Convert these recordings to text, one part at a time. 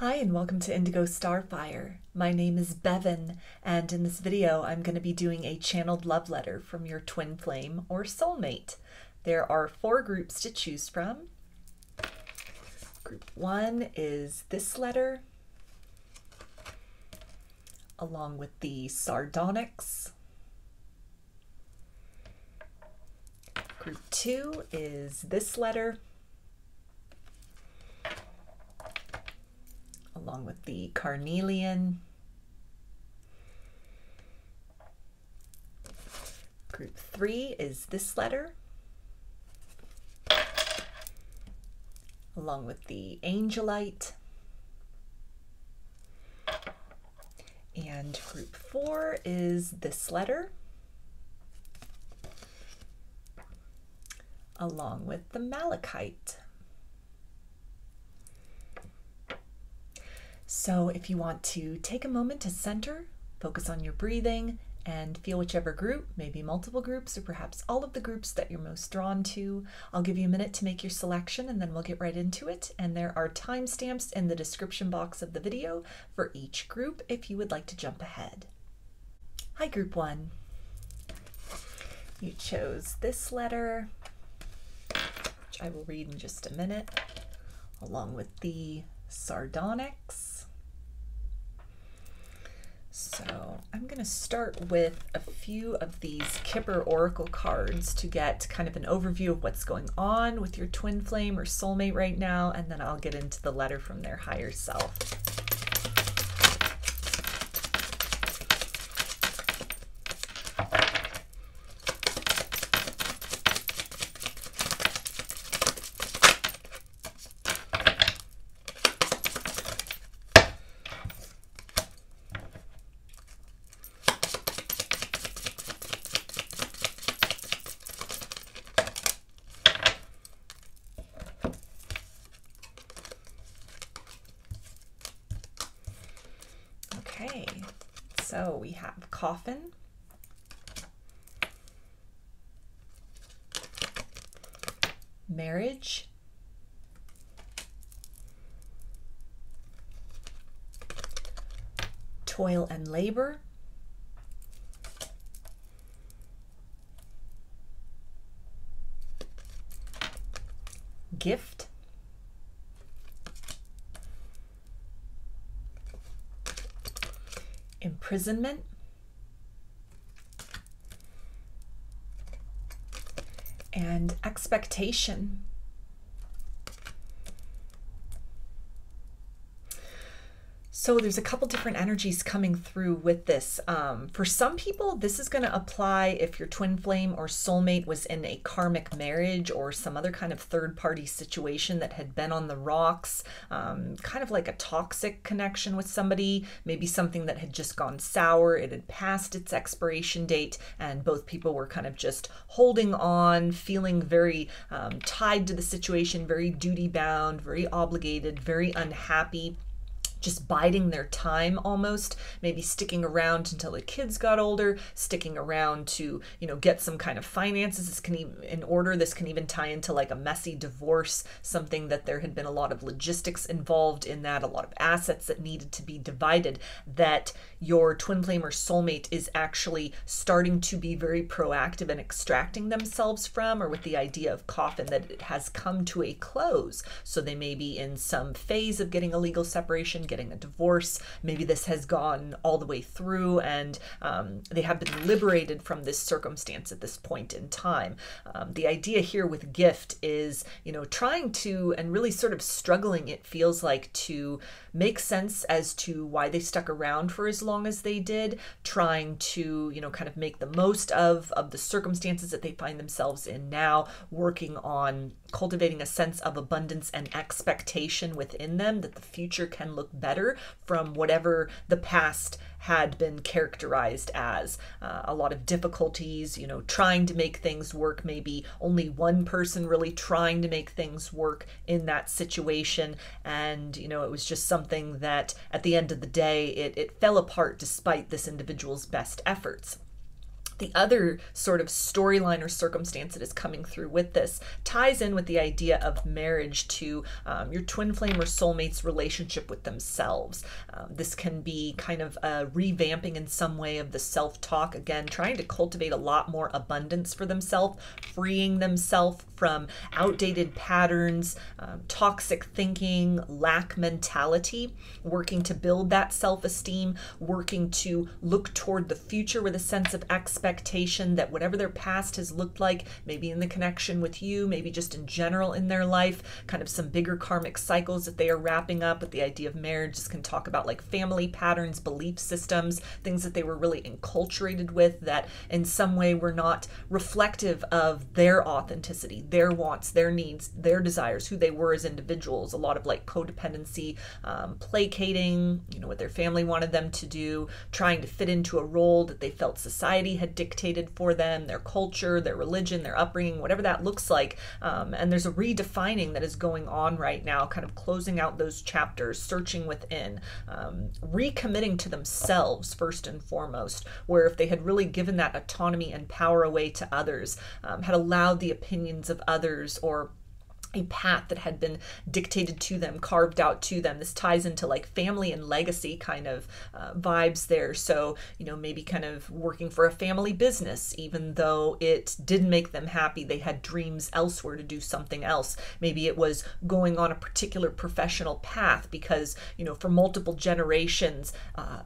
Hi and welcome to Indigo Starfire. My name is Bevin and in this video I'm going to be doing a channeled love letter from your twin flame or soulmate. There are four groups to choose from. Group one is this letter along with the sardonyx. Group two is this letter along with the carnelian. Group three is this letter, along with the angelite. And group four is this letter, along with the malachite. So if you want to take a moment to center, focus on your breathing, and feel whichever group, maybe multiple groups, or perhaps all of the groups that you're most drawn to. I'll give you a minute to make your selection and then we'll get right into it. And there are timestamps in the description box of the video for each group if you would like to jump ahead. Hi, Group 1. You chose this letter, which I will read in just a minute, along with the sardonyx so I'm going to start with a few of these Kipper Oracle cards to get kind of an overview of what's going on with your twin flame or soulmate right now, and then I'll get into the letter from their higher self. Okay, so we have coffin. Marriage. Toil and labor. Gift. imprisonment, and expectation. So there's a couple different energies coming through with this. Um, for some people, this is going to apply if your twin flame or soulmate was in a karmic marriage or some other kind of third party situation that had been on the rocks, um, kind of like a toxic connection with somebody, maybe something that had just gone sour, it had passed its expiration date, and both people were kind of just holding on, feeling very um, tied to the situation, very duty bound, very obligated, very unhappy just biding their time almost maybe sticking around until the kids got older sticking around to you know get some kind of finances. This can even in order this can even tie into like a messy divorce something that there had been a lot of logistics involved in that a lot of assets that needed to be divided that your twin flame or soulmate is actually starting to be very proactive and extracting themselves from or with the idea of coffin that it has come to a close so they may be in some phase of getting a legal separation getting a divorce. Maybe this has gone all the way through and um, they have been liberated from this circumstance at this point in time. Um, the idea here with gift is, you know, trying to and really sort of struggling, it feels like, to make sense as to why they stuck around for as long as they did, trying to, you know, kind of make the most of, of the circumstances that they find themselves in now, working on cultivating a sense of abundance and expectation within them that the future can look better from whatever the past had been characterized as uh, a lot of difficulties, you know, trying to make things work, maybe only one person really trying to make things work in that situation. And, you know, it was just something that at the end of the day, it, it fell apart despite this individual's best efforts the other sort of storyline or circumstance that is coming through with this ties in with the idea of marriage to um, your twin flame or soulmate's relationship with themselves. Um, this can be kind of a revamping in some way of the self talk, again, trying to cultivate a lot more abundance for themselves, freeing themselves from outdated patterns, um, toxic thinking, lack mentality, working to build that self esteem, working to look toward the future with a sense of expectation that whatever their past has looked like, maybe in the connection with you, maybe just in general in their life, kind of some bigger karmic cycles that they are wrapping up with the idea of marriage. This can talk about like family patterns, belief systems, things that they were really enculturated with that in some way were not reflective of their authenticity their wants, their needs, their desires, who they were as individuals. A lot of like codependency, um, placating, you know, what their family wanted them to do, trying to fit into a role that they felt society had dictated for them, their culture, their religion, their upbringing, whatever that looks like. Um, and there's a redefining that is going on right now, kind of closing out those chapters, searching within, um, recommitting to themselves first and foremost, where if they had really given that autonomy and power away to others, um, had allowed the opinions of others or a path that had been dictated to them, carved out to them. This ties into like family and legacy kind of uh, vibes there. So, you know, maybe kind of working for a family business, even though it didn't make them happy, they had dreams elsewhere to do something else. Maybe it was going on a particular professional path because, you know, for multiple generations, uh,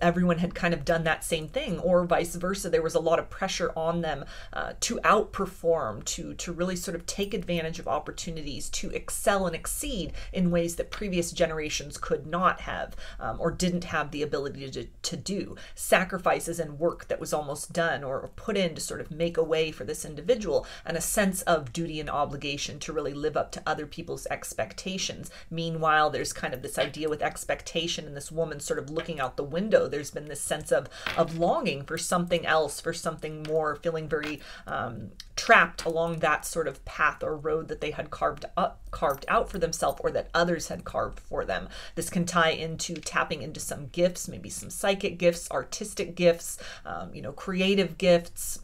everyone had kind of done that same thing or vice versa. There was a lot of pressure on them uh, to outperform to to really sort of take advantage of opportunities to excel and exceed in ways that previous generations could not have um, or didn't have the ability to, to do. Sacrifices and work that was almost done or put in to sort of make a way for this individual and a sense of duty and obligation to really live up to other people's expectations. Meanwhile there's kind of this idea with expectation and this woman sort of looking out the window there's been this sense of of longing for something else, for something more, feeling very um, trapped along that sort of path or road that they had carved up, carved out for themselves, or that others had carved for them. This can tie into tapping into some gifts, maybe some psychic gifts, artistic gifts, um, you know, creative gifts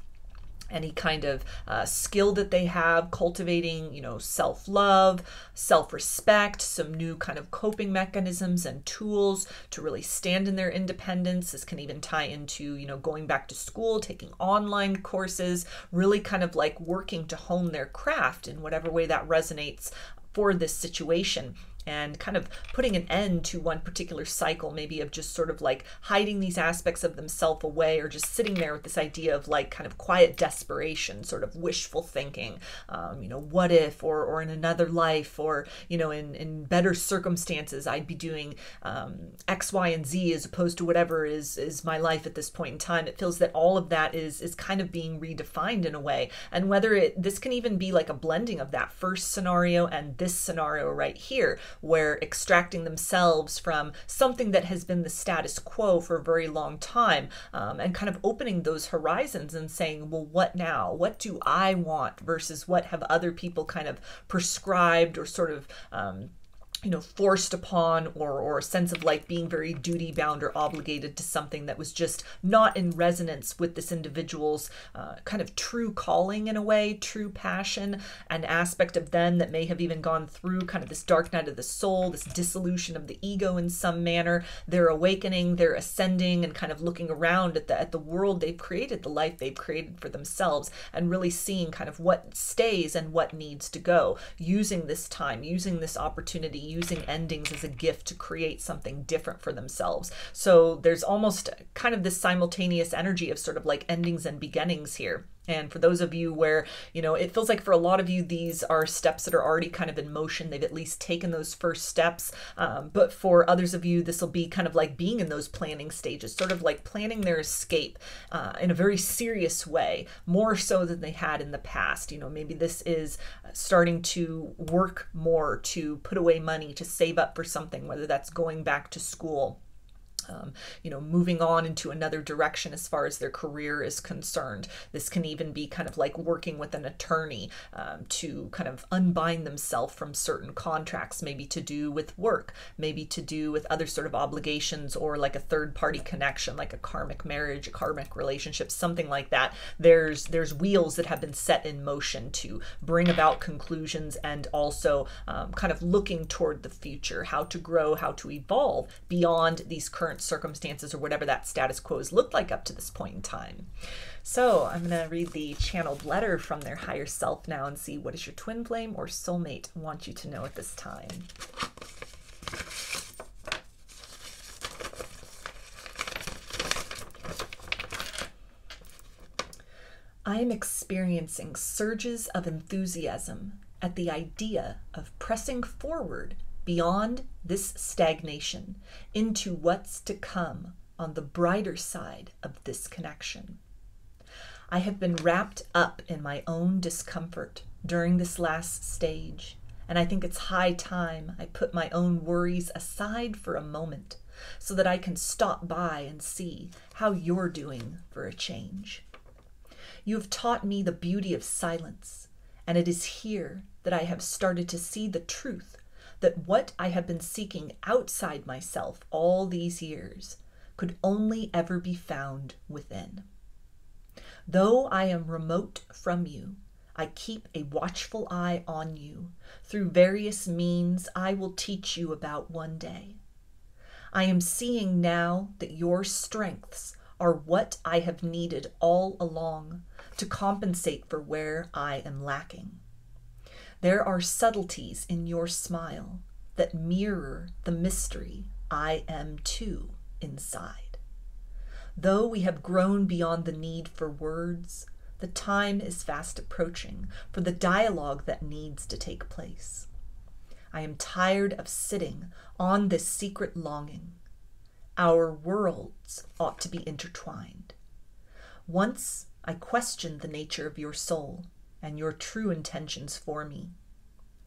any kind of uh, skill that they have cultivating you know self-love self-respect some new kind of coping mechanisms and tools to really stand in their independence. This can even tie into you know going back to school taking online courses really kind of like working to hone their craft in whatever way that resonates for this situation and kind of putting an end to one particular cycle, maybe of just sort of like hiding these aspects of themselves away or just sitting there with this idea of like kind of quiet desperation, sort of wishful thinking, um, you know, what if, or, or in another life, or, you know, in, in better circumstances, I'd be doing um, X, Y, and Z as opposed to whatever is, is my life at this point in time. It feels that all of that is, is kind of being redefined in a way. And whether it, this can even be like a blending of that first scenario and this scenario right here, where extracting themselves from something that has been the status quo for a very long time um, and kind of opening those horizons and saying, well, what now? What do I want versus what have other people kind of prescribed or sort of um, you know forced upon or or a sense of like being very duty bound or obligated to something that was just not in resonance with this individual's uh, kind of true calling in a way true passion an aspect of them that may have even gone through kind of this dark night of the soul this dissolution of the ego in some manner they're awakening they're ascending and kind of looking around at the at the world they've created the life they've created for themselves and really seeing kind of what stays and what needs to go using this time using this opportunity using endings as a gift to create something different for themselves. So there's almost kind of this simultaneous energy of sort of like endings and beginnings here. And for those of you where, you know, it feels like for a lot of you, these are steps that are already kind of in motion. They've at least taken those first steps. Um, but for others of you, this will be kind of like being in those planning stages, sort of like planning their escape uh, in a very serious way, more so than they had in the past. You know, maybe this is starting to work more, to put away money, to save up for something, whether that's going back to school um, you know, moving on into another direction as far as their career is concerned. This can even be kind of like working with an attorney um, to kind of unbind themselves from certain contracts, maybe to do with work, maybe to do with other sort of obligations or like a third party connection, like a karmic marriage, a karmic relationship, something like that. There's there's wheels that have been set in motion to bring about conclusions and also um, kind of looking toward the future, how to grow, how to evolve beyond these current current circumstances or whatever that status quo has looked like up to this point in time. So I'm going to read the channeled letter from their higher self now and see what does your twin flame or soulmate want you to know at this time. I am experiencing surges of enthusiasm at the idea of pressing forward beyond this stagnation into what's to come on the brighter side of this connection. I have been wrapped up in my own discomfort during this last stage, and I think it's high time I put my own worries aside for a moment so that I can stop by and see how you're doing for a change. You have taught me the beauty of silence, and it is here that I have started to see the truth that what I have been seeking outside myself all these years could only ever be found within. Though I am remote from you, I keep a watchful eye on you through various means I will teach you about one day. I am seeing now that your strengths are what I have needed all along to compensate for where I am lacking. There are subtleties in your smile that mirror the mystery I am too inside. Though we have grown beyond the need for words, the time is fast approaching for the dialogue that needs to take place. I am tired of sitting on this secret longing. Our worlds ought to be intertwined. Once I questioned the nature of your soul and your true intentions for me.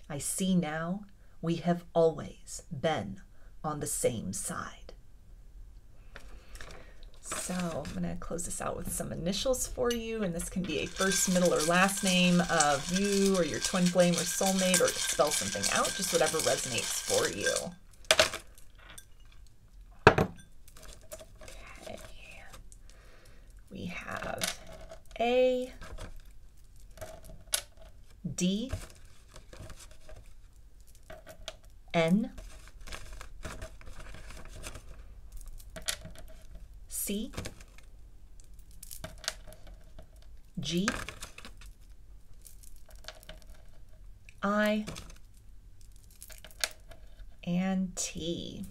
I see now we have always been on the same side. So I'm going to close this out with some initials for you, and this can be a first, middle, or last name of you or your twin flame or soulmate, or spell something out, just whatever resonates for you. Okay. We have A, D N C G I and T.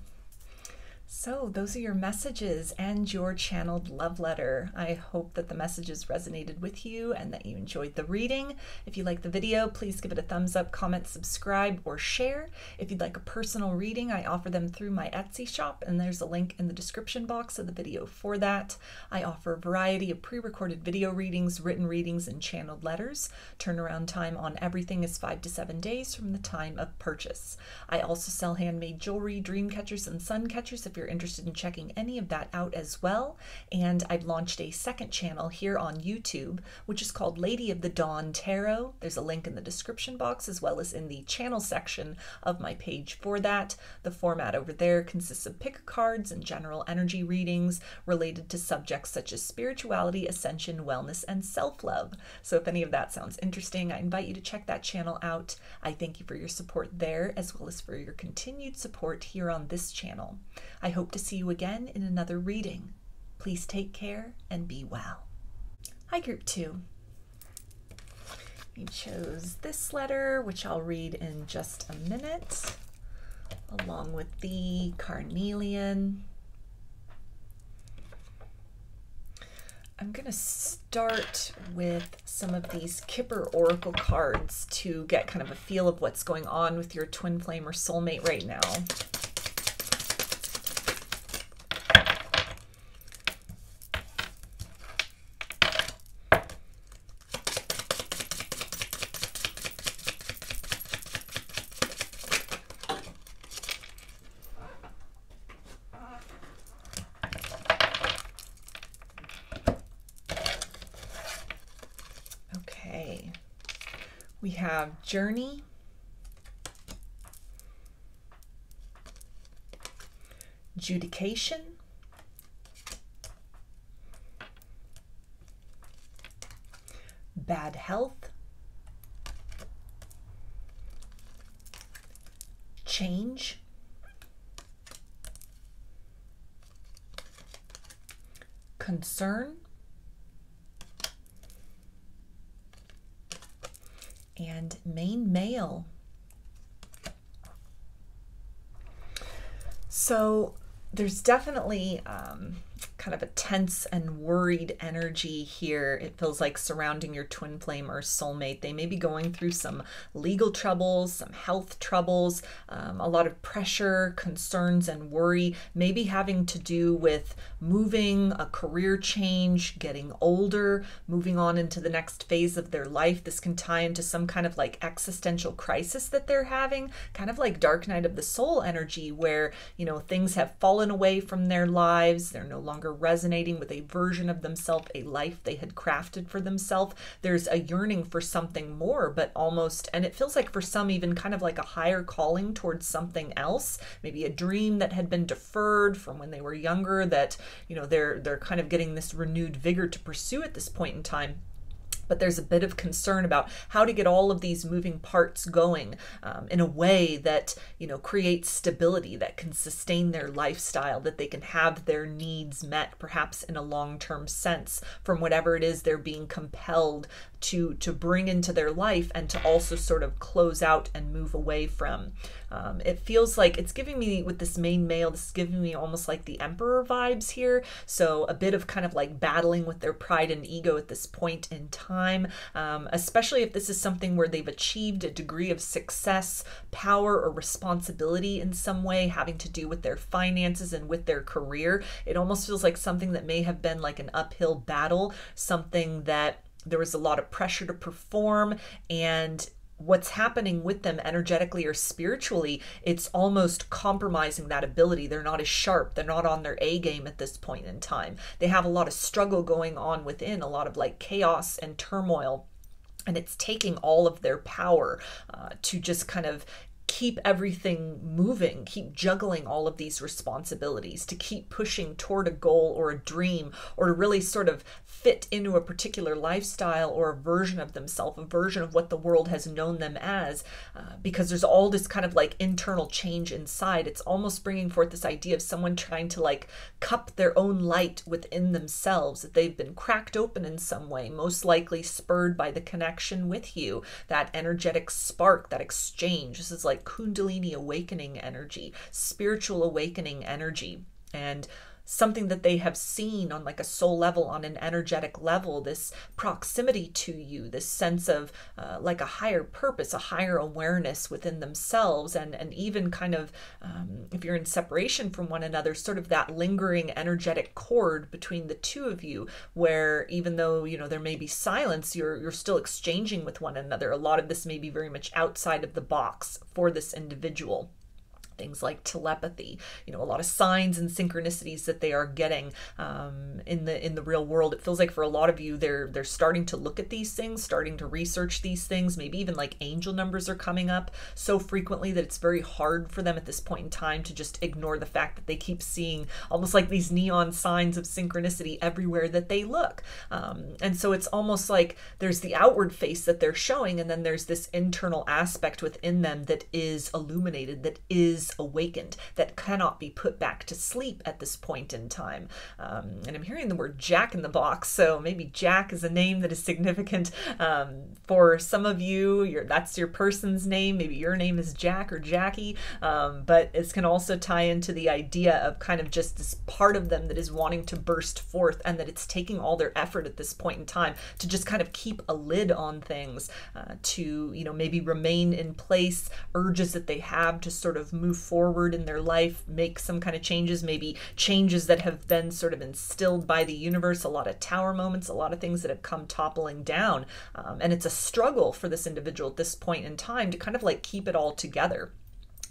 So, those are your messages and your channeled love letter. I hope that the messages resonated with you and that you enjoyed the reading. If you like the video, please give it a thumbs up, comment, subscribe, or share. If you'd like a personal reading, I offer them through my Etsy shop, and there's a link in the description box of the video for that. I offer a variety of pre recorded video readings, written readings, and channeled letters. Turnaround time on everything is five to seven days from the time of purchase. I also sell handmade jewelry, dream catchers, and sun catchers if you're interested in checking any of that out as well. And I've launched a second channel here on YouTube, which is called Lady of the Dawn Tarot. There's a link in the description box as well as in the channel section of my page for that. The format over there consists of pick cards and general energy readings related to subjects such as spirituality, ascension, wellness, and self love. So if any of that sounds interesting, I invite you to check that channel out. I thank you for your support there as well as for your continued support here on this channel. I hope to see you again in another reading. Please take care and be well. Hi, Group 2. You chose this letter, which I'll read in just a minute, along with the carnelian. I'm going to start with some of these Kipper Oracle cards to get kind of a feel of what's going on with your twin flame or soulmate right now. We have journey. Judication. Bad health. Change. Concern. and main male. So there's definitely um, kind of a tense and worried energy here. It feels like surrounding your twin flame or soulmate. They may be going through some legal troubles, some health troubles, um, a lot of pressure, concerns, and worry, maybe having to do with moving, a career change, getting older, moving on into the next phase of their life. This can tie into some kind of like existential crisis that they're having, kind of like dark night of the soul energy, where, you know, things have fallen away from their lives. They're no longer resonating with a version of themselves, a life they had crafted for themselves. There's a yearning for something more, but almost, and it feels like for some, even kind of like a higher calling towards something else, maybe a dream that had been deferred from when they were younger that, you know, they're, they're kind of getting this renewed vigor to pursue at this point in time but there's a bit of concern about how to get all of these moving parts going um, in a way that you know creates stability that can sustain their lifestyle that they can have their needs met perhaps in a long-term sense from whatever it is they're being compelled to to bring into their life and to also sort of close out and move away from. Um, it feels like it's giving me with this main male this is giving me almost like the emperor vibes here. So a bit of kind of like battling with their pride and ego at this point in time um, especially if this is something where they've achieved a degree of success power or responsibility in some way having to do with their finances and with their career. It almost feels like something that may have been like an uphill battle something that there was a lot of pressure to perform and what's happening with them energetically or spiritually, it's almost compromising that ability. They're not as sharp, they're not on their A game at this point in time. They have a lot of struggle going on within, a lot of like chaos and turmoil. And it's taking all of their power uh, to just kind of keep everything moving, keep juggling all of these responsibilities, to keep pushing toward a goal or a dream, or to really sort of fit into a particular lifestyle or a version of themselves, a version of what the world has known them as, uh, because there's all this kind of like internal change inside. It's almost bringing forth this idea of someone trying to like cup their own light within themselves, that they've been cracked open in some way, most likely spurred by the connection with you, that energetic spark, that exchange. This is like Kundalini awakening energy, spiritual awakening energy. And something that they have seen on like a soul level on an energetic level this proximity to you this sense of uh, like a higher purpose a higher awareness within themselves and and even kind of um, if you're in separation from one another sort of that lingering energetic cord between the two of you where even though you know there may be silence you're you're still exchanging with one another. A lot of this may be very much outside of the box for this individual things like telepathy you know a lot of signs and synchronicities that they are getting um, in the in the real world. It feels like for a lot of you they're they're starting to look at these things starting to research these things. Maybe even like angel numbers are coming up so frequently that it's very hard for them at this point in time to just ignore the fact that they keep seeing almost like these neon signs of synchronicity everywhere that they look. Um, and so it's almost like there's the outward face that they're showing and then there's this internal aspect within them that is illuminated that is awakened, that cannot be put back to sleep at this point in time. Um, and I'm hearing the word Jack in the box, so maybe Jack is a name that is significant um, for some of you. Your, that's your person's name. Maybe your name is Jack or Jackie, um, but it can also tie into the idea of kind of just this part of them that is wanting to burst forth and that it's taking all their effort at this point in time to just kind of keep a lid on things, uh, to, you know, maybe remain in place, urges that they have to sort of move forward in their life, make some kind of changes, maybe changes that have been sort of instilled by the universe, a lot of tower moments, a lot of things that have come toppling down. Um, and it's a struggle for this individual at this point in time to kind of like keep it all together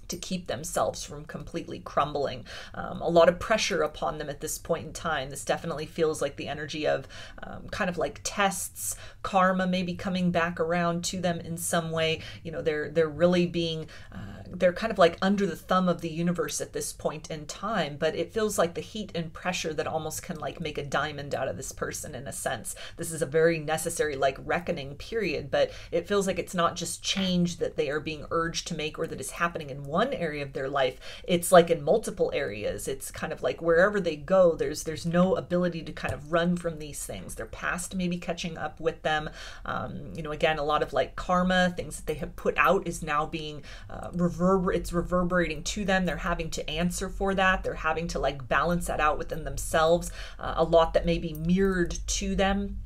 to keep themselves from completely crumbling. Um, a lot of pressure upon them at this point in time. This definitely feels like the energy of um, kind of like tests, karma maybe coming back around to them in some way. You know, they're they're really being uh, they're kind of like under the thumb of the universe at this point in time. But it feels like the heat and pressure that almost can like make a diamond out of this person in a sense. This is a very necessary like reckoning period, but it feels like it's not just change that they are being urged to make or that is happening in one one area of their life it's like in multiple areas. It's kind of like wherever they go there's there's no ability to kind of run from these things. Their past maybe catching up with them. Um, you know again a lot of like karma things that they have put out is now being uh, reverber it's reverberating to them. They're having to answer for that. They're having to like balance that out within themselves. Uh, a lot that may be mirrored to them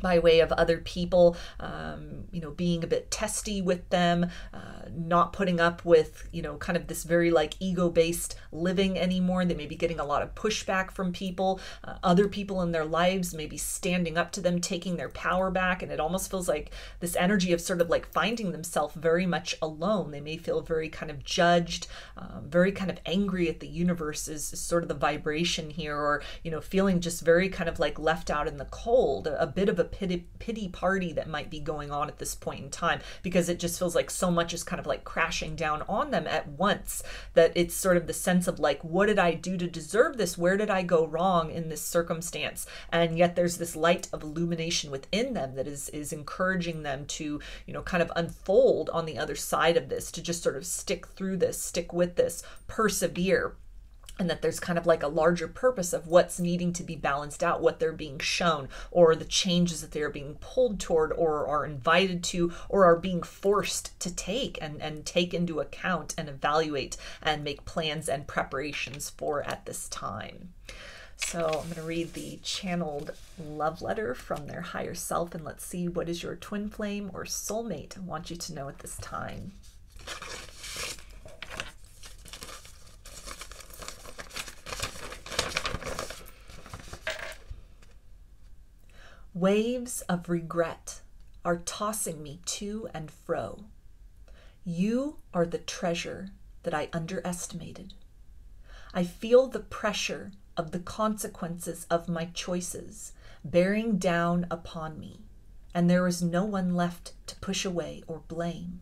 by way of other people, um, you know, being a bit testy with them, uh, not putting up with, you know, kind of this very like ego based living anymore. They may be getting a lot of pushback from people, uh, other people in their lives, maybe standing up to them, taking their power back. And it almost feels like this energy of sort of like finding themselves very much alone. They may feel very kind of judged, um, very kind of angry at the universe is, is, sort of the vibration here, or, you know, feeling just very kind of like left out in the cold, a, a bit of a pity, pity party that might be going on at this point in time because it just feels like so much is kind of like crashing down on them at once that it's sort of the sense of like, what did I do to deserve this? Where did I go wrong in this circumstance? And yet there's this light of illumination within them that is is encouraging them to, you know, kind of unfold on the other side of this, to just sort of stick through this, stick with this, persevere and that there's kind of like a larger purpose of what's needing to be balanced out, what they're being shown, or the changes that they're being pulled toward, or are invited to, or are being forced to take and, and take into account and evaluate and make plans and preparations for at this time. So I'm going to read the channeled love letter from their higher self and let's see what is your twin flame or soulmate want you to know at this time. Waves of regret are tossing me to and fro. You are the treasure that I underestimated. I feel the pressure of the consequences of my choices bearing down upon me, and there is no one left to push away or blame.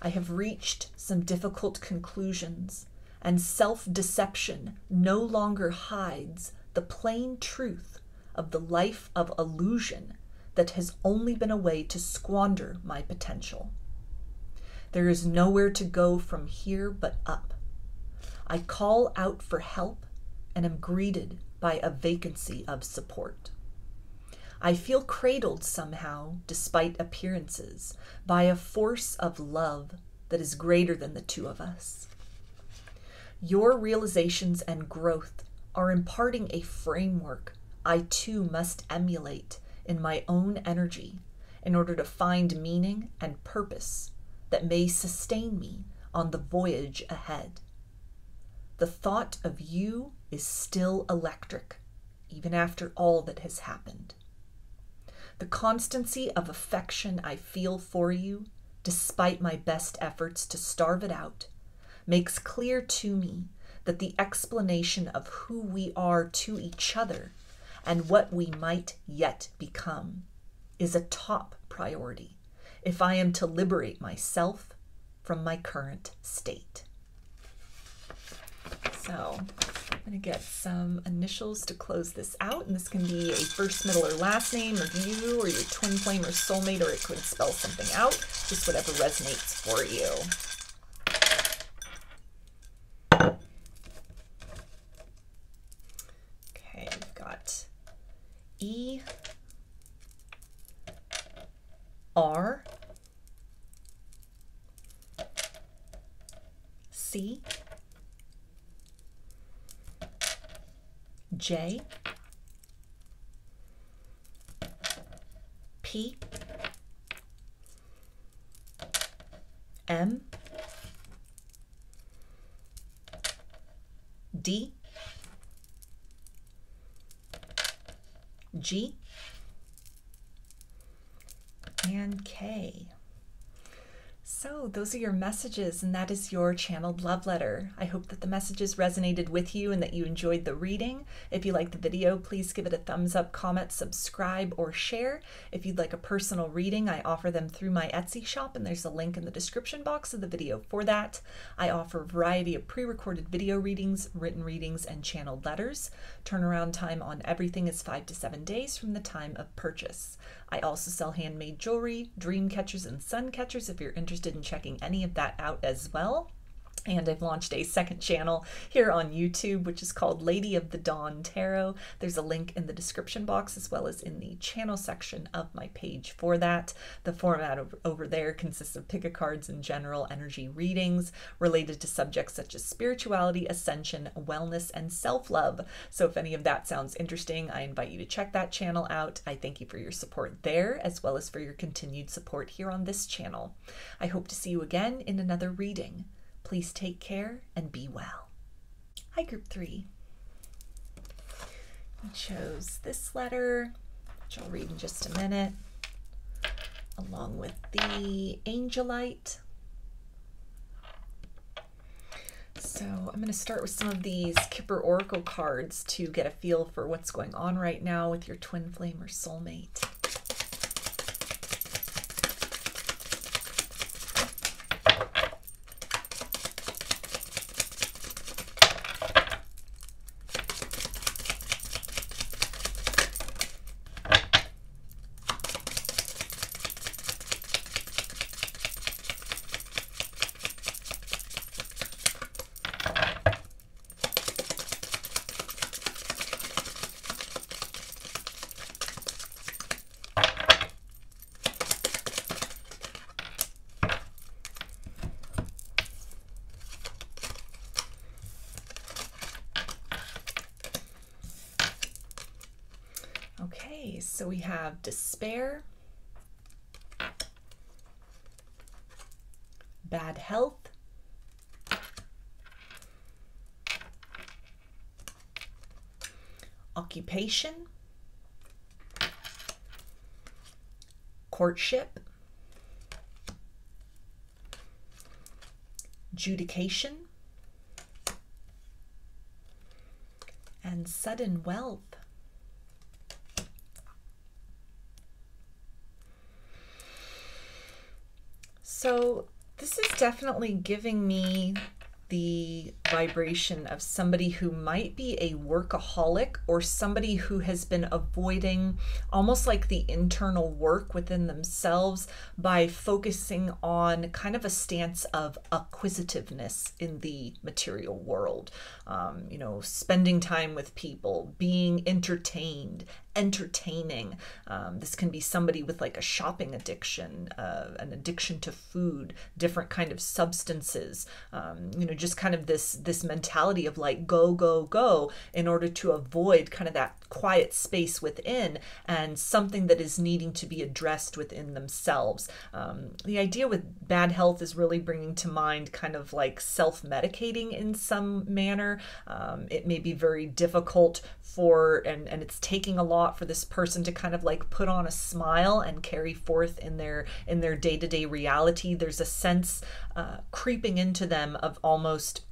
I have reached some difficult conclusions, and self deception no longer hides the plain truth of the life of illusion that has only been a way to squander my potential. There is nowhere to go from here but up. I call out for help and am greeted by a vacancy of support. I feel cradled somehow, despite appearances, by a force of love that is greater than the two of us. Your realizations and growth are imparting a framework I too must emulate in my own energy in order to find meaning and purpose that may sustain me on the voyage ahead. The thought of you is still electric, even after all that has happened. The constancy of affection I feel for you, despite my best efforts to starve it out, makes clear to me that the explanation of who we are to each other and what we might yet become is a top priority if I am to liberate myself from my current state. So I'm going to get some initials to close this out, and this can be a first, middle, or last name of you or your twin flame or soulmate, or it could spell something out, just whatever resonates for you. E R C J P M D G, and K. So, those are your messages, and that is your channeled love letter. I hope that the messages resonated with you and that you enjoyed the reading. If you liked the video, please give it a thumbs up, comment, subscribe, or share. If you'd like a personal reading, I offer them through my Etsy shop, and there's a link in the description box of the video for that. I offer a variety of pre recorded video readings, written readings, and channeled letters. Turnaround time on everything is five to seven days from the time of purchase. I also sell handmade jewelry, dream catchers, and sun catchers if you're interested in checking any of that out as well. And I've launched a second channel here on YouTube, which is called Lady of the Dawn Tarot. There's a link in the description box as well as in the channel section of my page for that. The format over there consists of pick a cards and general energy readings related to subjects such as spirituality, ascension, wellness, and self love. So if any of that sounds interesting, I invite you to check that channel out. I thank you for your support there as well as for your continued support here on this channel. I hope to see you again in another reading. Please take care and be well. Hi, Group 3. We chose this letter, which I'll read in just a minute, along with the Angelite. So I'm going to start with some of these Kipper Oracle cards to get a feel for what's going on right now with your twin flame or soulmate. Okay, so we have despair, bad health, occupation, courtship, judication, and sudden wealth. So this is definitely giving me the vibration of somebody who might be a workaholic or somebody who has been avoiding almost like the internal work within themselves by focusing on kind of a stance of acquisitiveness in the material world. Um, you know, spending time with people, being entertained, entertaining. Um, this can be somebody with like a shopping addiction, uh, an addiction to food, different kind of substances. Um, you know, just kind of this this mentality of like go go go in order to avoid kind of that quiet space within and something that is needing to be addressed within themselves. Um, the idea with bad health is really bringing to mind kind of like self medicating in some manner. Um, it may be very difficult for and and it's taking a lot for this person to kind of like put on a smile and carry forth in their in their day-to-day reality there's a sense uh, creeping into them of almost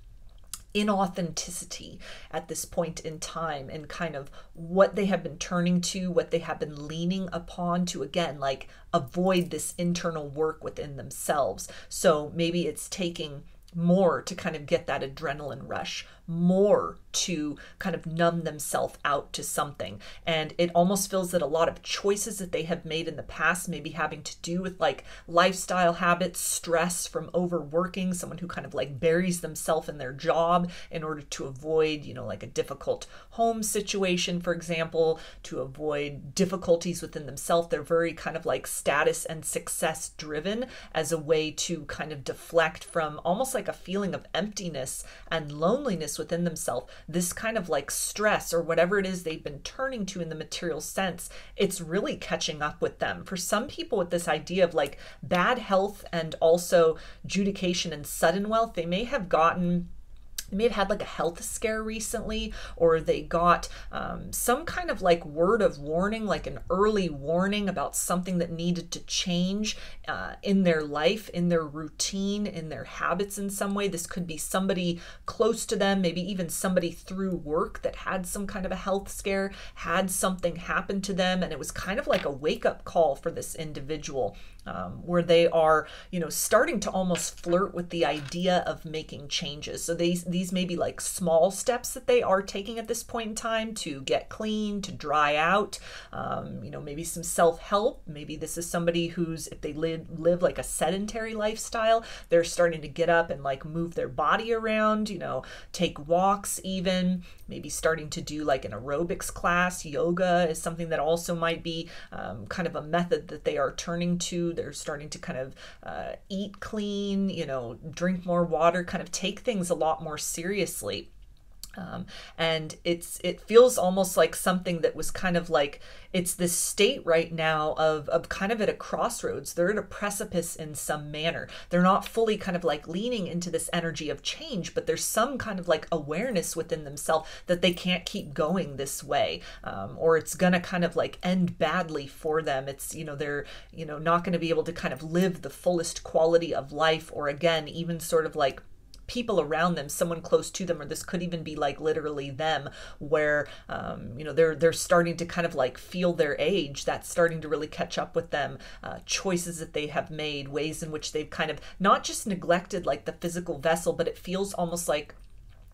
inauthenticity at this point in time and kind of what they have been turning to, what they have been leaning upon to again, like avoid this internal work within themselves. So maybe it's taking more to kind of get that adrenaline rush, more to kind of numb themselves out to something. And it almost feels that a lot of choices that they have made in the past, maybe having to do with like lifestyle habits, stress from overworking, someone who kind of like buries themselves in their job in order to avoid, you know, like a difficult home situation, for example, to avoid difficulties within themselves. They're very kind of like status and success driven as a way to kind of deflect from almost like a feeling of emptiness and loneliness within themselves, this kind of like stress or whatever it is they've been turning to in the material sense, it's really catching up with them. For some people, with this idea of like bad health and also judication and sudden wealth, they may have gotten they may have had like a health scare recently or they got um, some kind of like word of warning like an early warning about something that needed to change uh, in their life in their routine in their habits in some way. This could be somebody close to them maybe even somebody through work that had some kind of a health scare had something happen to them and it was kind of like a wake up call for this individual um, where they are, you know, starting to almost flirt with the idea of making changes. So these these may be like small steps that they are taking at this point in time to get clean, to dry out. Um, you know, maybe some self help. Maybe this is somebody who's if they live live like a sedentary lifestyle, they're starting to get up and like move their body around. You know, take walks even. Maybe starting to do like an aerobics class. Yoga is something that also might be um, kind of a method that they are turning to they're starting to kind of uh, eat clean, you know, drink more water, kind of take things a lot more seriously. Um, and it's it feels almost like something that was kind of like it's this state right now of of kind of at a crossroads. They're at a precipice in some manner. They're not fully kind of like leaning into this energy of change but there's some kind of like awareness within themselves that they can't keep going this way um, or it's gonna kind of like end badly for them. It's you know they're you know not to be able to kind of live the fullest quality of life or again even sort of like people around them, someone close to them, or this could even be like literally them, where um, you know they're they're starting to kind of like feel their age. That's starting to really catch up with them. Uh, choices that they have made, ways in which they've kind of not just neglected like the physical vessel, but it feels almost like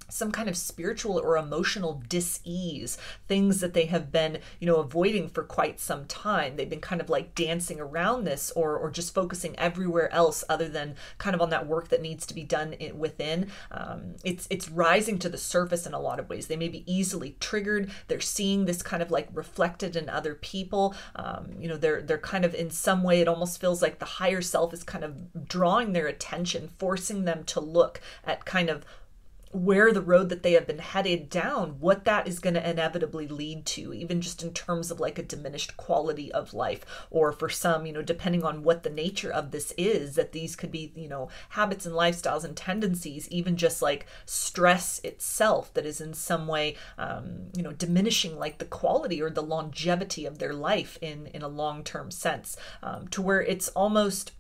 some kind of spiritual or emotional dis-ease things that they have been you know avoiding for quite some time. They've been kind of like dancing around this or or just focusing everywhere else other than kind of on that work that needs to be done within. Um, it's it's rising to the surface in a lot of ways. They may be easily triggered. They're seeing this kind of like reflected in other people. Um, you know they're they're kind of in some way it almost feels like the higher self is kind of drawing their attention forcing them to look at kind of where the road that they have been headed down, what that is going to inevitably lead to, even just in terms of like a diminished quality of life. Or for some, you know, depending on what the nature of this is, that these could be, you know, habits and lifestyles and tendencies, even just like stress itself that is in some way, um, you know, diminishing like the quality or the longevity of their life in, in a long term sense, um, to where it's almost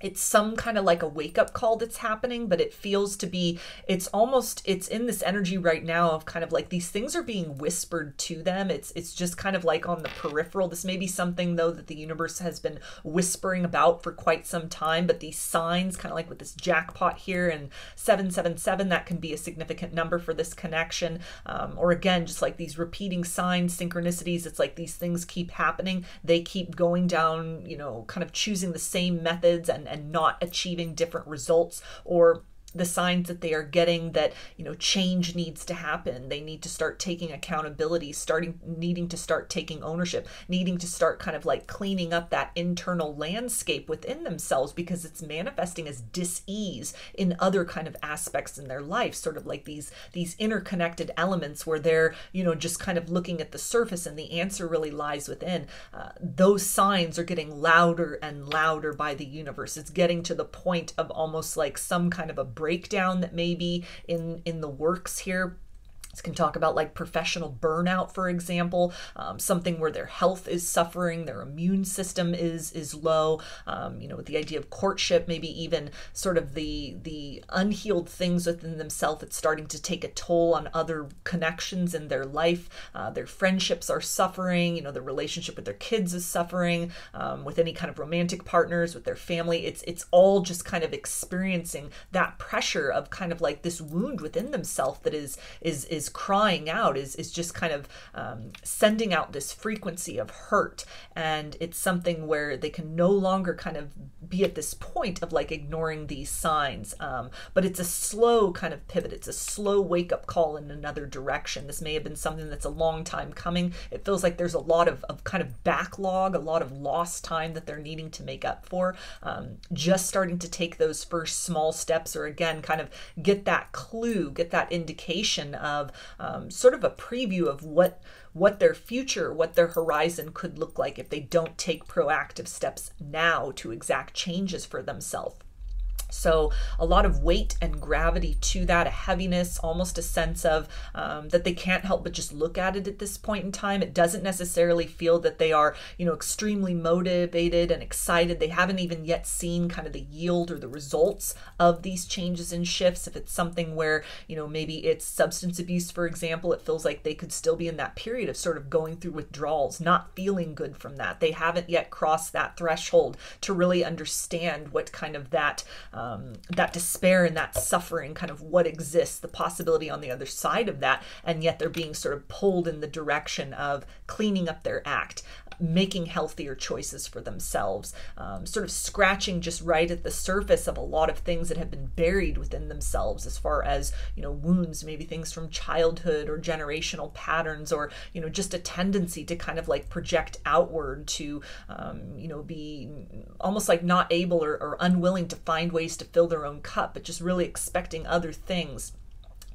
it's some kind of like a wake up call that's happening but it feels to be it's almost it's in this energy right now of kind of like these things are being whispered to them. It's it's just kind of like on the peripheral. This may be something though that the universe has been whispering about for quite some time but these signs kind of like with this jackpot here and 777 that can be a significant number for this connection. Um, or again just like these repeating signs synchronicities it's like these things keep happening. They keep going down you know kind of choosing the same methods and and not achieving different results or the signs that they are getting that you know change needs to happen. They need to start taking accountability starting needing to start taking ownership needing to start kind of like cleaning up that internal landscape within themselves because it's manifesting as dis-ease in other kind of aspects in their life sort of like these these interconnected elements where they're you know just kind of looking at the surface and the answer really lies within. Uh, those signs are getting louder and louder by the universe. It's getting to the point of almost like some kind of a breakdown that may be in in the works here this can talk about like professional burnout, for example, um, something where their health is suffering, their immune system is is low. Um, you know, with the idea of courtship, maybe even sort of the the unhealed things within themselves. It's starting to take a toll on other connections in their life. Uh, their friendships are suffering. You know, the relationship with their kids is suffering. Um, with any kind of romantic partners, with their family, it's it's all just kind of experiencing that pressure of kind of like this wound within themselves that is is is is crying out is is just kind of um, sending out this frequency of hurt. And it's something where they can no longer kind of be at this point of like ignoring these signs. Um, but it's a slow kind of pivot. It's a slow wake up call in another direction. This may have been something that's a long time coming. It feels like there's a lot of, of kind of backlog a lot of lost time that they're needing to make up for. Um, just starting to take those first small steps or again kind of get that clue get that indication of um, sort of a preview of what what their future, what their horizon could look like if they don't take proactive steps now to exact changes for themselves. So, a lot of weight and gravity to that, a heaviness, almost a sense of um, that they can't help but just look at it at this point in time. It doesn't necessarily feel that they are, you know, extremely motivated and excited. They haven't even yet seen kind of the yield or the results of these changes and shifts. If it's something where, you know, maybe it's substance abuse, for example, it feels like they could still be in that period of sort of going through withdrawals, not feeling good from that. They haven't yet crossed that threshold to really understand what kind of that. Um, um, that despair and that suffering, kind of what exists, the possibility on the other side of that, and yet they're being sort of pulled in the direction of cleaning up their act, making healthier choices for themselves, um, sort of scratching just right at the surface of a lot of things that have been buried within themselves as far as, you know, wounds, maybe things from childhood or generational patterns or, you know, just a tendency to kind of like project outward to, um, you know, be almost like not able or, or unwilling to find ways to fill their own cup, but just really expecting other things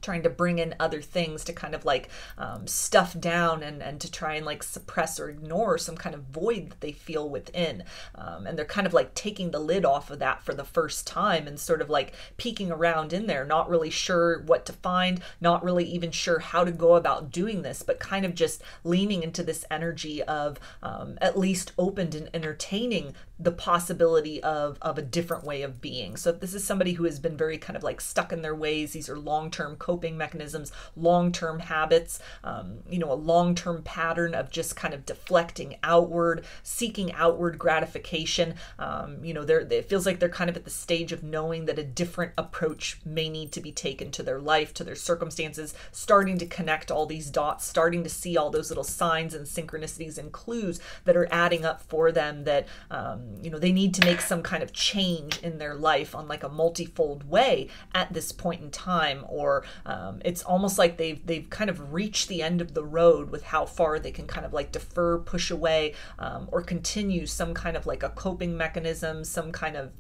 trying to bring in other things to kind of like um, stuff down and, and to try and like suppress or ignore some kind of void that they feel within. Um, and they're kind of like taking the lid off of that for the first time and sort of like peeking around in there, not really sure what to find, not really even sure how to go about doing this, but kind of just leaning into this energy of um, at least opened and entertaining the possibility of of a different way of being. So if this is somebody who has been very kind of like stuck in their ways, these are long-term coping mechanisms, long-term habits, um, you know, a long-term pattern of just kind of deflecting outward, seeking outward gratification. Um, you know, they're it feels like they're kind of at the stage of knowing that a different approach may need to be taken to their life, to their circumstances, starting to connect all these dots, starting to see all those little signs and synchronicities and clues that are adding up for them that um, you know they need to make some kind of change in their life on like a multifold way at this point in time or um, it's almost like they've they've kind of reached the end of the road with how far they can kind of like defer push away um, or continue some kind of like a coping mechanism some kind of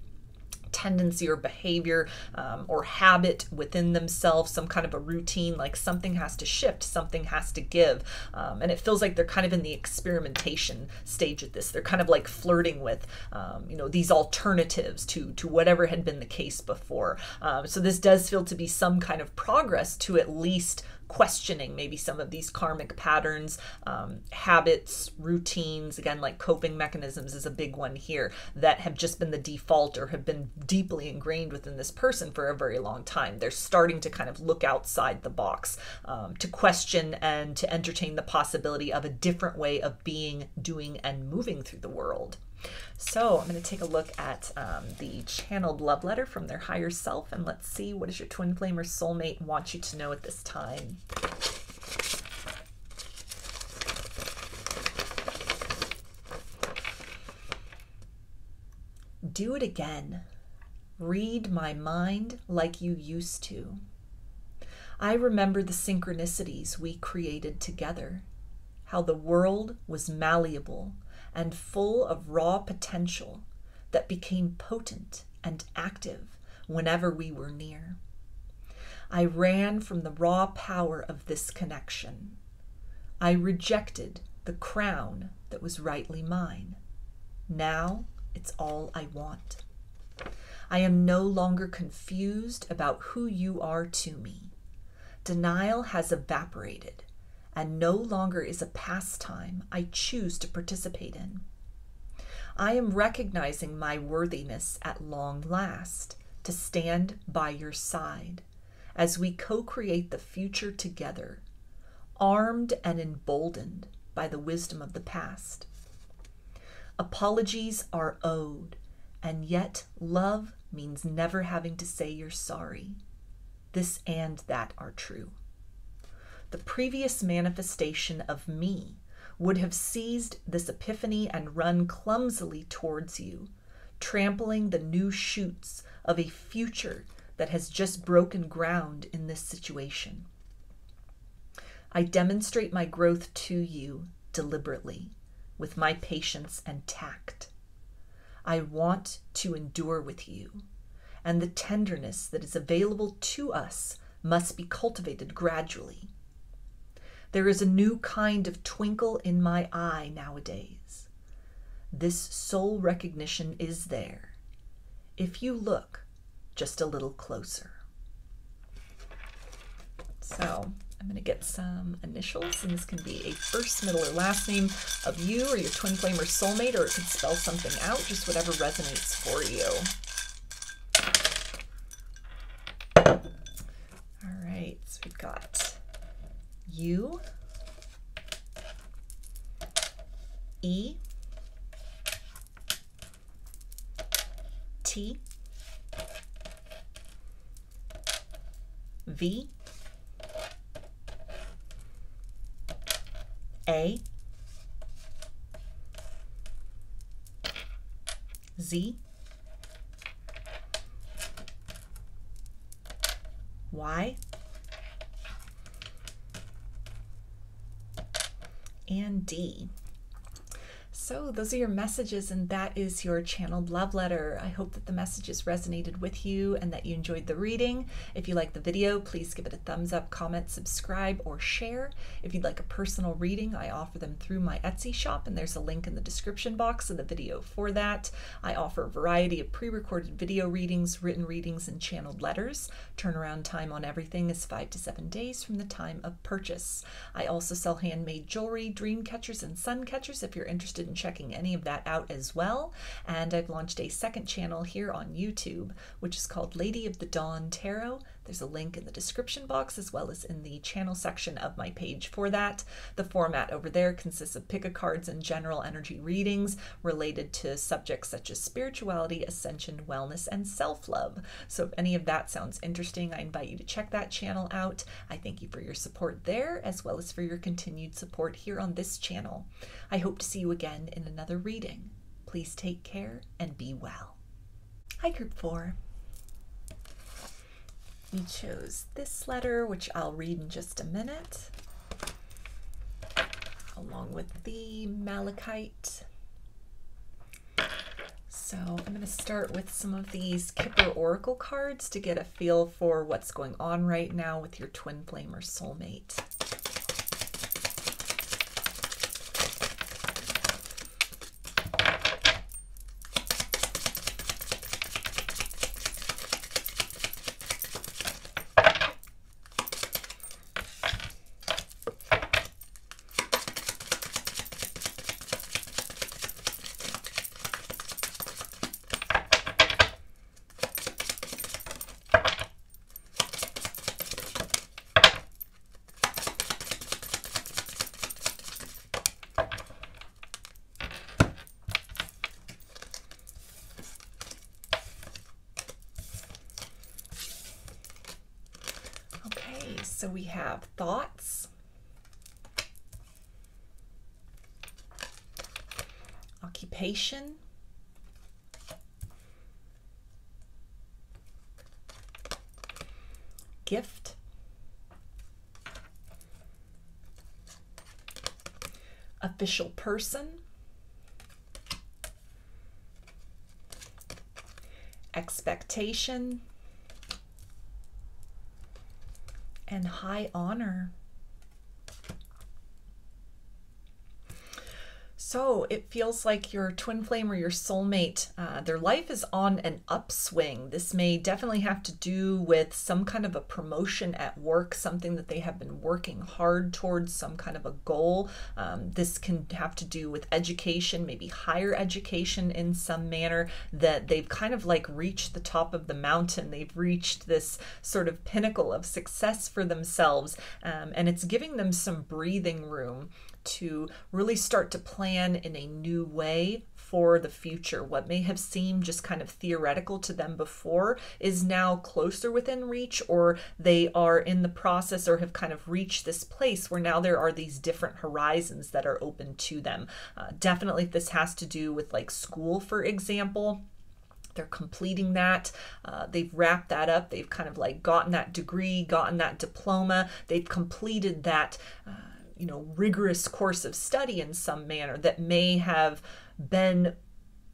tendency or behavior um, or habit within themselves, some kind of a routine, like something has to shift, something has to give. Um, and it feels like they're kind of in the experimentation stage at this. They're kind of like flirting with, um, you know, these alternatives to, to whatever had been the case before. Um, so this does feel to be some kind of progress to at least questioning maybe some of these karmic patterns, um, habits, routines, again, like coping mechanisms is a big one here that have just been the default or have been deeply ingrained within this person for a very long time. They're starting to kind of look outside the box, um, to question and to entertain the possibility of a different way of being, doing, and moving through the world. So I'm going to take a look at um, the channeled love letter from their higher self and let's see what does your twin flame or soulmate want you to know at this time. Do it again. Read my mind like you used to. I remember the synchronicities we created together, how the world was malleable and full of raw potential that became potent and active whenever we were near. I ran from the raw power of this connection. I rejected the crown that was rightly mine. Now it's all I want. I am no longer confused about who you are to me. Denial has evaporated and no longer is a pastime I choose to participate in. I am recognizing my worthiness at long last to stand by your side as we co create the future together, armed and emboldened by the wisdom of the past. Apologies are owed, and yet love means never having to say you're sorry. This and that are true the previous manifestation of me would have seized this epiphany and run clumsily towards you, trampling the new shoots of a future that has just broken ground in this situation. I demonstrate my growth to you deliberately, with my patience and tact. I want to endure with you, and the tenderness that is available to us must be cultivated gradually there is a new kind of twinkle in my eye nowadays. This soul recognition is there. If you look, just a little closer. So I'm going to get some initials, and this can be a first, middle, or last name of you or your twin flame or soulmate, or it could spell something out, just whatever resonates for you. All right, so we've got U, E, T, V, A, Z, Y, and D. So, those are your messages, and that is your channeled love letter. I hope that the messages resonated with you and that you enjoyed the reading. If you like the video, please give it a thumbs up, comment, subscribe, or share. If you'd like a personal reading, I offer them through my Etsy shop, and there's a link in the description box of the video for that. I offer a variety of pre recorded video readings, written readings, and channeled letters. Turnaround time on everything is five to seven days from the time of purchase. I also sell handmade jewelry, dream catchers, and sun catchers if you're interested in checking any of that out as well. And I've launched a second channel here on YouTube, which is called Lady of the Dawn Tarot. There's a link in the description box as well as in the channel section of my page for that. The format over there consists of pick a cards and general energy readings related to subjects such as spirituality, ascension, wellness, and self love. So if any of that sounds interesting, I invite you to check that channel out. I thank you for your support there as well as for your continued support here on this channel. I hope to see you again in another reading. Please take care and be well. Hi, Group 4 we chose this letter, which I'll read in just a minute, along with the malachite. So I'm going to start with some of these Kipper Oracle cards to get a feel for what's going on right now with your twin flame or soulmate. So we have thoughts, occupation, gift, official person, expectation, and high honor. So it feels like your twin flame or your soulmate, uh, their life is on an upswing. This may definitely have to do with some kind of a promotion at work, something that they have been working hard towards, some kind of a goal. Um, this can have to do with education, maybe higher education in some manner, that they've kind of like reached the top of the mountain. They've reached this sort of pinnacle of success for themselves, um, and it's giving them some breathing room to really start to plan in a new way for the future. What may have seemed just kind of theoretical to them before is now closer within reach, or they are in the process or have kind of reached this place where now there are these different horizons that are open to them. Uh, definitely, this has to do with like school, for example they're completing that. Uh, they've wrapped that up. They've kind of like gotten that degree, gotten that diploma. They've completed that. Uh, you know rigorous course of study in some manner that may have been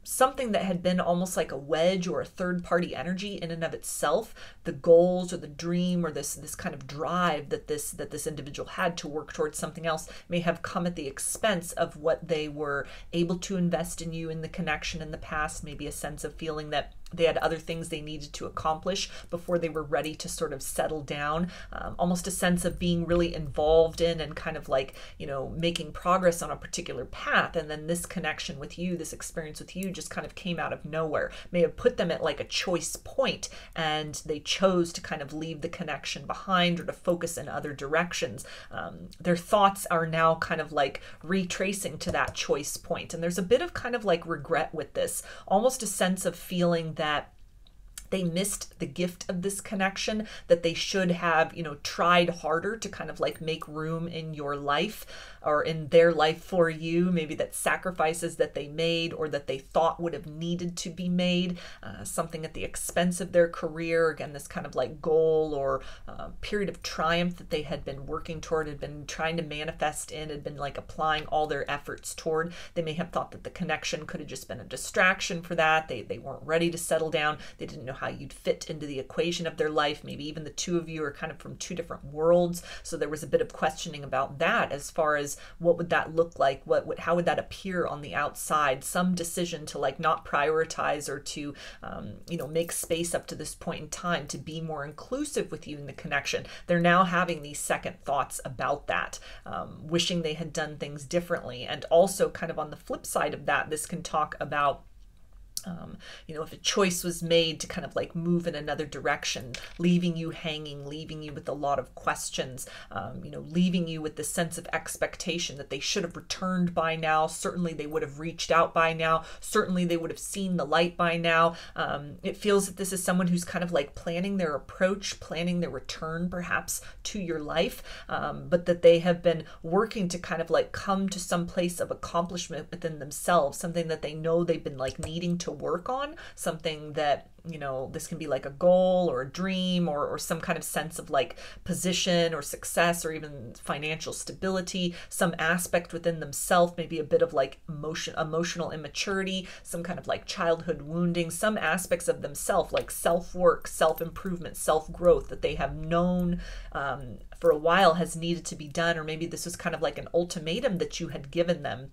something that had been almost like a wedge or a third party energy in and of itself. The goals or the dream or this this kind of drive that this that this individual had to work towards something else may have come at the expense of what they were able to invest in you in the connection in the past maybe a sense of feeling that they had other things they needed to accomplish before they were ready to sort of settle down. Um, almost a sense of being really involved in and kind of like, you know, making progress on a particular path. And then this connection with you, this experience with you just kind of came out of nowhere. May have put them at like a choice point and they chose to kind of leave the connection behind or to focus in other directions. Um, their thoughts are now kind of like retracing to that choice point. And there's a bit of kind of like regret with this, almost a sense of feeling that that they missed the gift of this connection that they should have you know tried harder to kind of like make room in your life or in their life for you, maybe that sacrifices that they made or that they thought would have needed to be made, uh, something at the expense of their career. Again, this kind of like goal or uh, period of triumph that they had been working toward, had been trying to manifest in, had been like applying all their efforts toward. They may have thought that the connection could have just been a distraction for that. They, they weren't ready to settle down. They didn't know how you'd fit into the equation of their life. Maybe even the two of you are kind of from two different worlds. So there was a bit of questioning about that as far as what would that look like what would how would that appear on the outside some decision to like not prioritize or to um, you know make space up to this point in time to be more inclusive with you in the connection they're now having these second thoughts about that um, wishing they had done things differently and also kind of on the flip side of that this can talk about um, you know, if a choice was made to kind of like move in another direction, leaving you hanging, leaving you with a lot of questions, um, you know, leaving you with the sense of expectation that they should have returned by now. Certainly they would have reached out by now. Certainly they would have seen the light by now. Um, it feels that this is someone who's kind of like planning their approach, planning their return perhaps to your life, um, but that they have been working to kind of like come to some place of accomplishment within themselves, something that they know they've been like needing to work on, something that you know this can be like a goal or a dream or, or some kind of sense of like position or success or even financial stability some aspect within themselves maybe a bit of like emotion emotional immaturity some kind of like childhood wounding some aspects of themselves like self-work self-improvement self-growth that they have known um, for a while has needed to be done or maybe this was kind of like an ultimatum that you had given them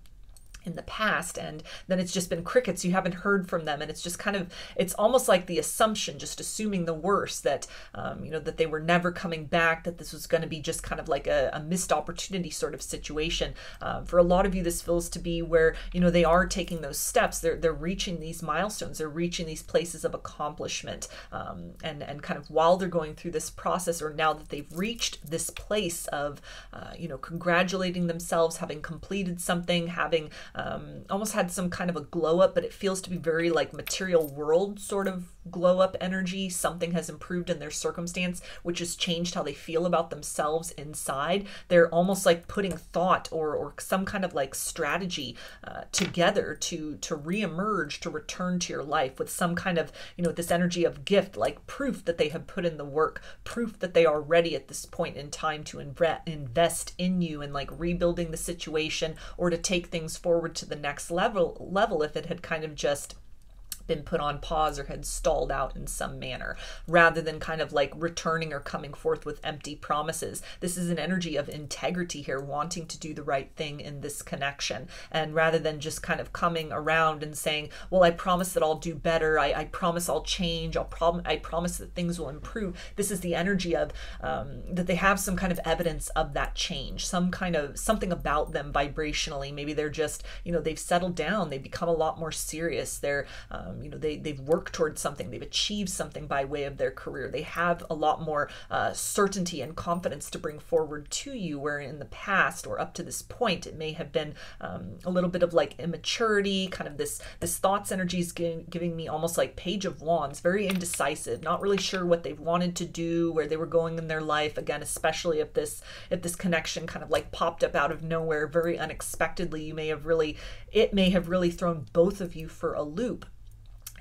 in the past and then it's just been crickets. You haven't heard from them and it's just kind of it's almost like the assumption just assuming the worst that um, you know that they were never coming back that this was going to be just kind of like a, a missed opportunity sort of situation. Um, for a lot of you this feels to be where you know they are taking those steps. They're they're reaching these milestones. They're reaching these places of accomplishment. Um, and and kind of while they're going through this process or now that they've reached this place of uh, you know congratulating themselves having completed something having um, almost had some kind of a glow up, but it feels to be very like material world sort of glow up energy. Something has improved in their circumstance, which has changed how they feel about themselves inside. They're almost like putting thought or, or some kind of like strategy uh, together to to reemerge, to return to your life with some kind of you know this energy of gift, like proof that they have put in the work, proof that they are ready at this point in time to inve- invest in you and like rebuilding the situation or to take things forward to the next level level if it had kind of just been put on pause or had stalled out in some manner, rather than kind of like returning or coming forth with empty promises. This is an energy of integrity here, wanting to do the right thing in this connection. And rather than just kind of coming around and saying, Well, I promise that I'll do better, I, I promise I'll change, I'll prom- I promise that things will improve. This is the energy of um, that they have some kind of evidence of that change, some kind of something about them vibrationally. Maybe they're just, you know, they've settled down, they've become a lot more serious. They're, um, you know they they've worked towards something. They've achieved something by way of their career. They have a lot more uh, certainty and confidence to bring forward to you where in the past or up to this point it may have been um, a little bit of like immaturity kind of this this thoughts energy is giving, giving me almost like page of wands very indecisive not really sure what they wanted to do where they were going in their life again especially if this if this connection kind of like popped up out of nowhere very unexpectedly. You may have really it may have really thrown both of you for a loop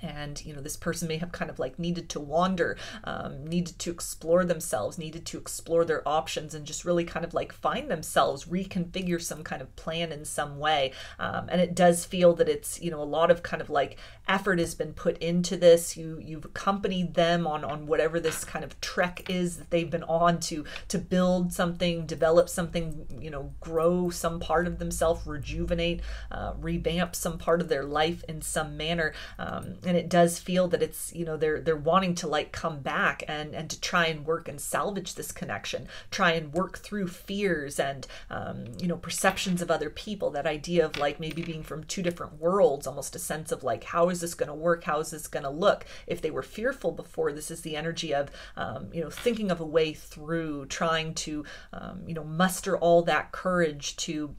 and you know this person may have kind of like needed to wander um, needed to explore themselves needed to explore their options and just really kind of like find themselves reconfigure some kind of plan in some way. Um, and it does feel that it's you know a lot of kind of like effort has been put into this. You you've accompanied them on on whatever this kind of trek is that they've been on to to build something develop something you know grow some part of themselves rejuvenate uh, revamp some part of their life in some manner. Um, and it does feel that it's you know they're they're wanting to like come back and and to try and work and salvage this connection try and work through fears and um, you know perceptions of other people that idea of like maybe being from two different worlds almost a sense of like how is this going to work? How is this going to look? If they were fearful before this is the energy of um, you know thinking of a way through trying to um, you know muster all that courage to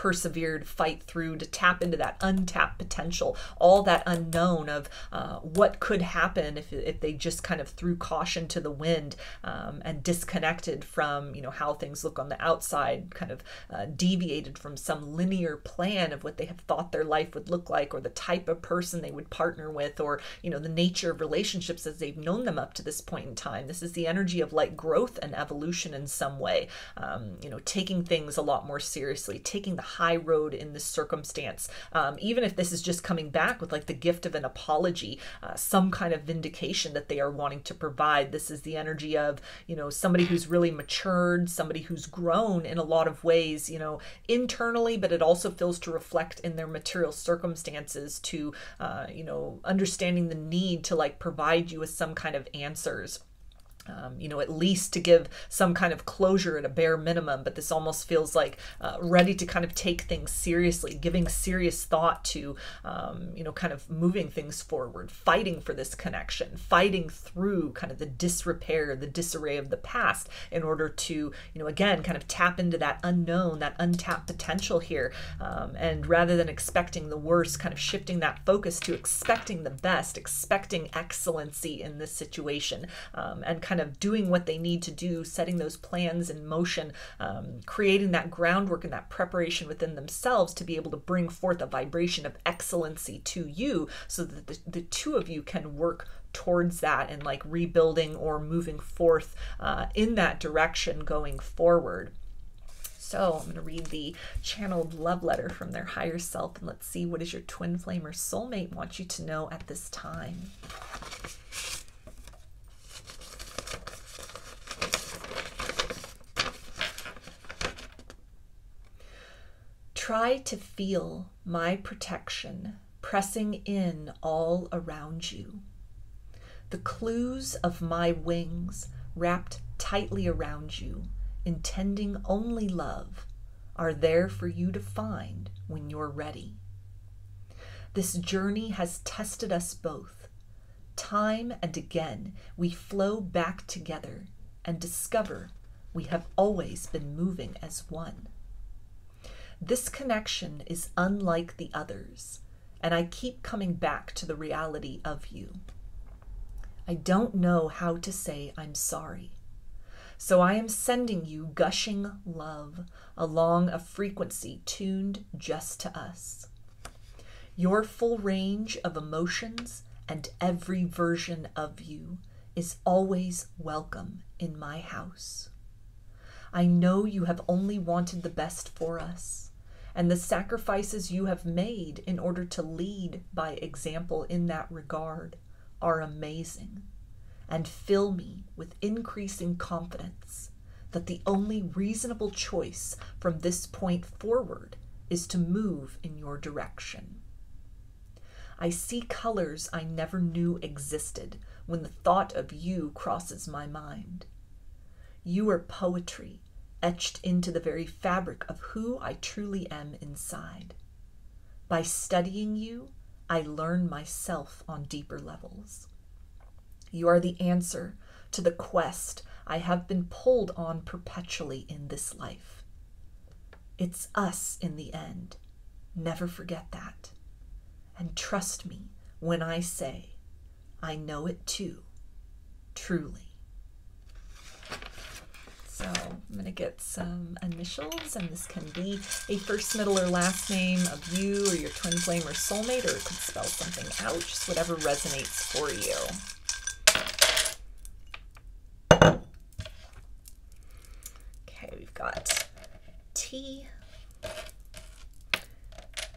persevered, fight through to tap into that untapped potential, all that unknown of uh, what could happen if, if they just kind of threw caution to the wind um, and disconnected from you know how things look on the outside, kind of uh, deviated from some linear plan of what they have thought their life would look like, or the type of person they would partner with, or you know the nature of relationships as they've known them up to this point in time. This is the energy of like growth and evolution in some way. Um, you know, taking things a lot more seriously, taking the high road in this circumstance. Um, even if this is just coming back with like the gift of an apology, uh, some kind of vindication that they are wanting to provide. This is the energy of, you know, somebody who's really matured, somebody who's grown in a lot of ways, you know, internally, but it also feels to reflect in their material circumstances to, uh, you know, understanding the need to like provide you with some kind of answers um, you know, at least to give some kind of closure at a bare minimum. But this almost feels like uh, ready to kind of take things seriously, giving serious thought to, um, you know, kind of moving things forward, fighting for this connection, fighting through kind of the disrepair, the disarray of the past in order to, you know, again, kind of tap into that unknown, that untapped potential here. Um, and rather than expecting the worst, kind of shifting that focus to expecting the best, expecting excellency in this situation, um, and kind of doing what they need to do, setting those plans in motion, um, creating that groundwork and that preparation within themselves to be able to bring forth a vibration of excellency to you so that the, the two of you can work towards that and like rebuilding or moving forth uh, in that direction going forward. So I'm going to read the channeled love letter from their higher self and let's see what does your twin flame or soulmate want you to know at this time. Try to feel my protection pressing in all around you. The clues of my wings wrapped tightly around you, intending only love, are there for you to find when you're ready. This journey has tested us both. Time and again, we flow back together and discover we have always been moving as one. This connection is unlike the others, and I keep coming back to the reality of you. I don't know how to say I'm sorry. So I am sending you gushing love along a frequency tuned just to us. Your full range of emotions and every version of you is always welcome in my house. I know you have only wanted the best for us and the sacrifices you have made in order to lead by example in that regard are amazing and fill me with increasing confidence that the only reasonable choice from this point forward is to move in your direction. I see colors I never knew existed when the thought of you crosses my mind. You are poetry etched into the very fabric of who I truly am inside. By studying you, I learn myself on deeper levels. You are the answer to the quest I have been pulled on perpetually in this life. It's us in the end. Never forget that. And trust me when I say, I know it too, truly. So I'm going to get some initials, and this can be a first, middle, or last name of you or your twin flame or soulmate, or it could spell something out, just whatever resonates for you. Okay, we've got T,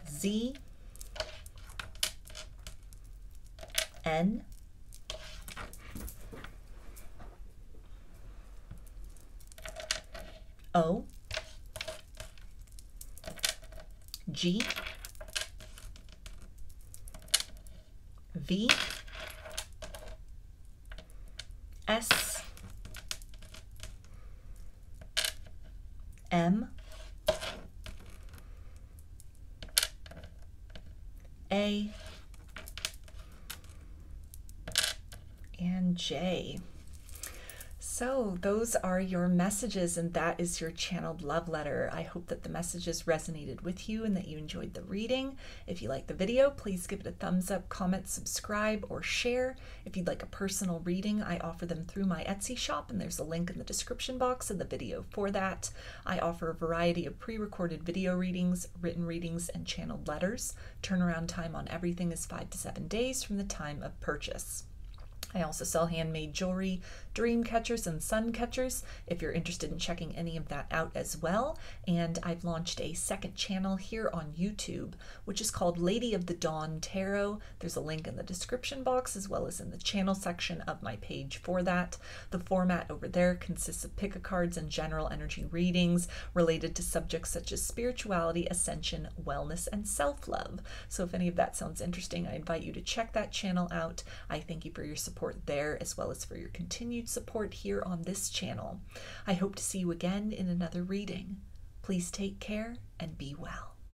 Z, N, O G V V S M A and J. So, those are your messages, and that is your channeled love letter. I hope that the messages resonated with you and that you enjoyed the reading. If you like the video, please give it a thumbs up, comment, subscribe, or share. If you'd like a personal reading, I offer them through my Etsy shop, and there's a link in the description box of the video for that. I offer a variety of pre recorded video readings, written readings, and channeled letters. Turnaround time on everything is five to seven days from the time of purchase. I also sell handmade jewelry, dream catchers, and sun catchers if you're interested in checking any of that out as well. And I've launched a second channel here on YouTube, which is called Lady of the Dawn Tarot. There's a link in the description box as well as in the channel section of my page for that. The format over there consists of pick a cards and general energy readings related to subjects such as spirituality, ascension, wellness, and self love. So if any of that sounds interesting, I invite you to check that channel out. I thank you for your support support there as well as for your continued support here on this channel. I hope to see you again in another reading. Please take care and be well.